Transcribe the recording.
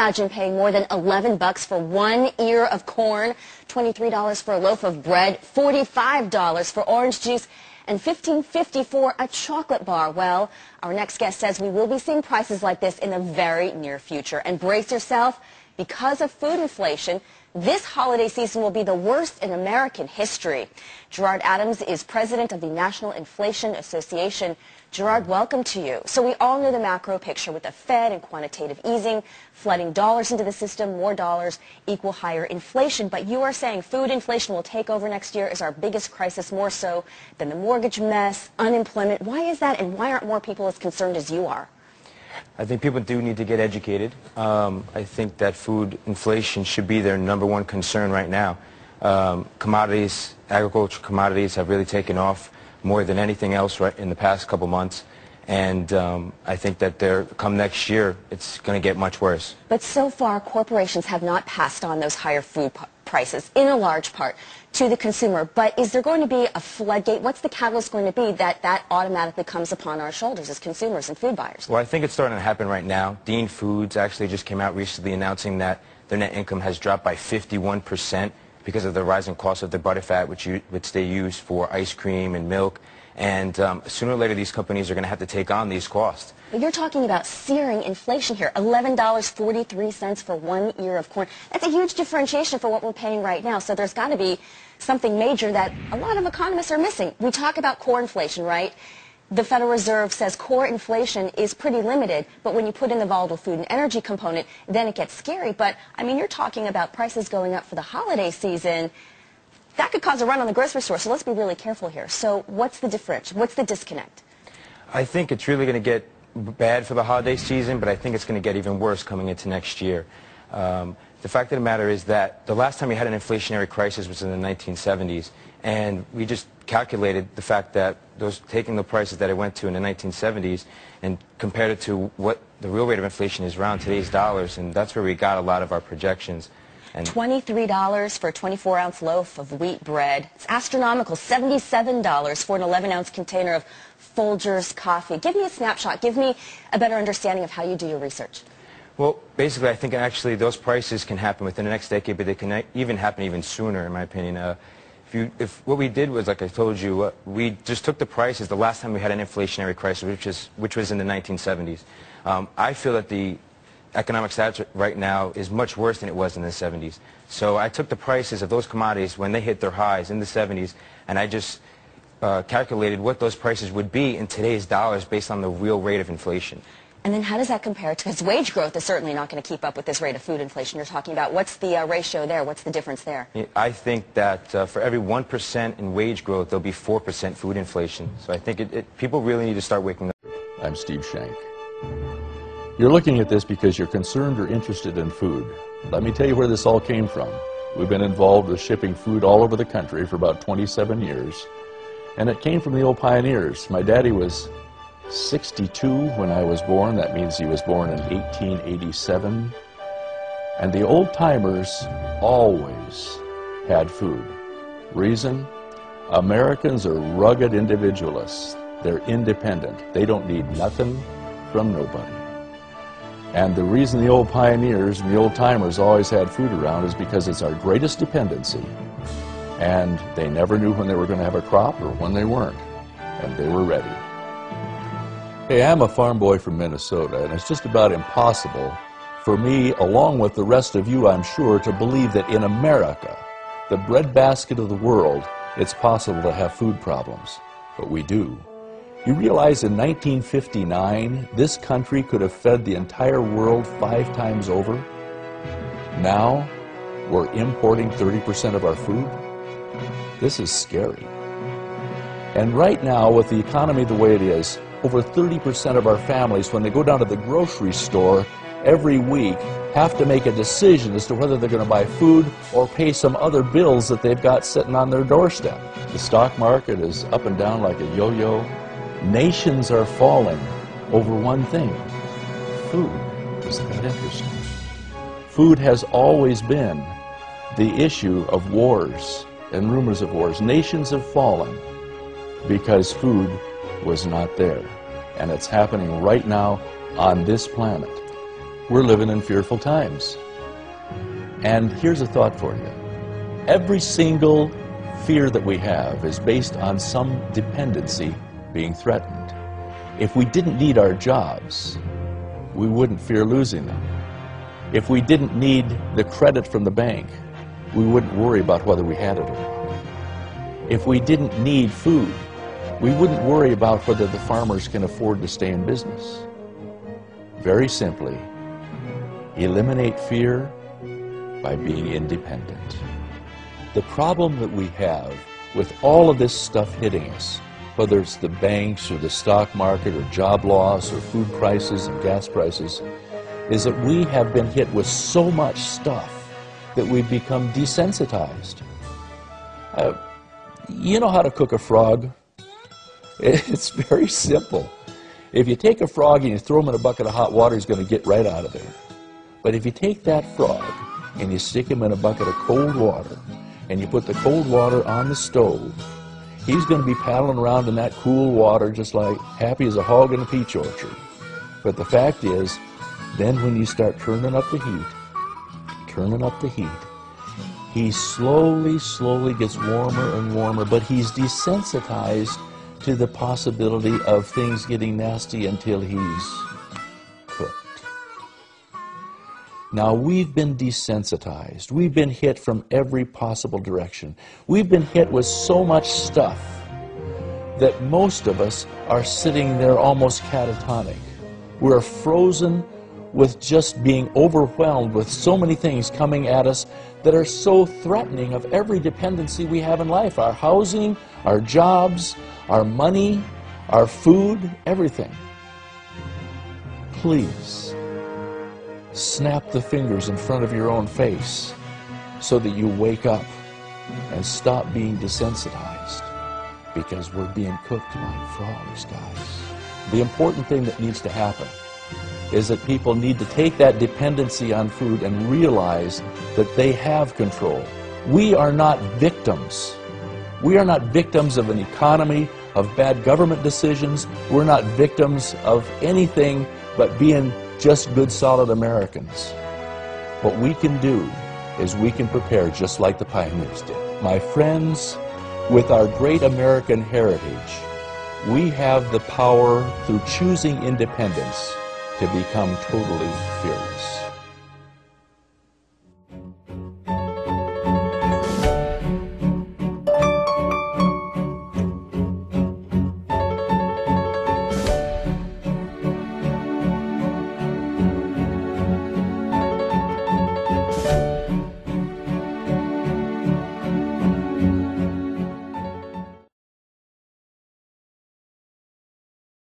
imagine paying more than 11 bucks for one ear of corn, $23 for a loaf of bread, $45 for orange juice, and $15.50 for a chocolate bar? Well, our next guest says we will be seeing prices like this in the very near future. And brace yourself, because of food inflation, this holiday season will be the worst in American history. Gerard Adams is president of the National Inflation Association. Gerard, welcome to you. So we all know the macro picture with the Fed and quantitative easing, flooding dollars into the system, more dollars equal higher inflation. But you are saying food inflation will take over next year is our biggest crisis, more so than the mortgage mess, unemployment. Why is that, and why aren't more people as concerned as you are? I think people do need to get educated. Um, I think that food inflation should be their number one concern right now. Um, commodities, agricultural commodities have really taken off more than anything else right in the past couple months. And um, I think that there, come next year, it's going to get much worse. But so far, corporations have not passed on those higher food prices, in a large part, to the consumer. But is there going to be a floodgate? What's the catalyst going to be that that automatically comes upon our shoulders as consumers and food buyers? Well, I think it's starting to happen right now. Dean Foods actually just came out recently announcing that their net income has dropped by 51 percent because of the rising cost of the butterfat, which, you, which they use for ice cream and milk. And um, sooner or later, these companies are going to have to take on these costs. You're talking about searing inflation here. $11.43 for one ear of corn. That's a huge differentiation for what we're paying right now. So there's got to be something major that a lot of economists are missing. We talk about core inflation, right? The Federal Reserve says core inflation is pretty limited, but when you put in the volatile food and energy component, then it gets scary. But, I mean, you're talking about prices going up for the holiday season. That could cause a run on the grocery store, so let's be really careful here. So what's the difference? What's the disconnect? I think it's really going to get bad for the holiday season, but I think it's going to get even worse coming into next year. Um, the fact of the matter is that the last time we had an inflationary crisis was in the 1970s, and we just calculated the fact that those taking the prices that it went to in the 1970s and compared it to what the real rate of inflation is around today's dollars, and that's where we got a lot of our projections. And $23 for a 24-ounce loaf of wheat bread. It's astronomical. $77 for an 11-ounce container of Folgers coffee. Give me a snapshot. Give me a better understanding of how you do your research. Well, basically, I think actually those prices can happen within the next decade, but they can even happen even sooner, in my opinion. Uh, if, you, if what we did was, like I told you, uh, we just took the prices the last time we had an inflationary crisis, which, is, which was in the 1970s. Um, I feel that the economic status right now is much worse than it was in the 70s. So I took the prices of those commodities when they hit their highs in the 70s, and I just uh, calculated what those prices would be in today's dollars based on the real rate of inflation. And then how does that compare to, because wage growth is certainly not going to keep up with this rate of food inflation you're talking about. What's the uh, ratio there? What's the difference there? I think that uh, for every 1% in wage growth, there'll be 4% food inflation. So I think it, it, people really need to start waking up. I'm Steve Shenk. You're looking at this because you're concerned or interested in food. Let me tell you where this all came from. We've been involved with shipping food all over the country for about 27 years, and it came from the old pioneers. My daddy was 62 when I was born. That means he was born in 1887. And the old timers always had food. Reason? Americans are rugged individualists. They're independent. They don't need nothing from nobody. And the reason the old pioneers and the old timers always had food around is because it's our greatest dependency. And they never knew when they were going to have a crop or when they weren't. And they were ready. Hey, I'm a farm boy from Minnesota, and it's just about impossible for me, along with the rest of you, I'm sure, to believe that in America, the breadbasket of the world, it's possible to have food problems. But we do. You realize in 1959, this country could have fed the entire world five times over? Now, we're importing 30% of our food? This is scary. And right now, with the economy the way it is, over 30% of our families, when they go down to the grocery store every week, have to make a decision as to whether they're going to buy food or pay some other bills that they've got sitting on their doorstep. The stock market is up and down like a yo-yo. Nations are falling over one thing, food. Isn't that interesting? Food has always been the issue of wars and rumors of wars. Nations have fallen because food was not there. And it's happening right now on this planet. we're living in fearful times. And here's a thought for you. Every single fear that we have is based on some dependency being threatened. If we didn't need our jobs, we wouldn't fear losing them. If we didn't need the credit from the bank, we wouldn't worry about whether we had it or not. If we didn't need food, we wouldn't worry about whether the farmers can afford to stay in business. Very simply, eliminate fear by being independent. The problem that we have with all of this stuff hitting us, whether it's the banks or the stock market or job loss or food prices and gas prices, is that we have been hit with so much stuff that we've become desensitized. Uh, you know how to cook a frog? It's very simple. If you take a frog and you throw him in a bucket of hot water, he's going to get right out of there. But if you take that frog and you stick him in a bucket of cold water and you put the cold water on the stove, he's going to be paddling around in that cool water just like happy as a hog in a peach orchard. But the fact is, then when you start turning up the heat, turning up the heat, he slowly, slowly gets warmer and warmer, but he's desensitized to the possibility of things getting nasty until he's cooked. Now, we've been desensitized. We've been hit from every possible direction. We've been hit with so much stuff that most of us are sitting there almost catatonic. We're frozen with just being overwhelmed with so many things coming at us that are so threatening of every dependency we have in life our housing, our jobs, our money, our food, everything. Please snap the fingers in front of your own face so that you wake up and stop being desensitized because we're being cooked like frogs, guys. The important thing that needs to happen is that people need to take that dependency on food and realize that they have control. We are not victims. We are not victims of an economy, of bad government decisions. We're not victims of anything but being just good, solid Americans. What we can do is we can prepare just like the pioneers did. My friends, with our great American heritage, we have the power through choosing independence to become totally fearless.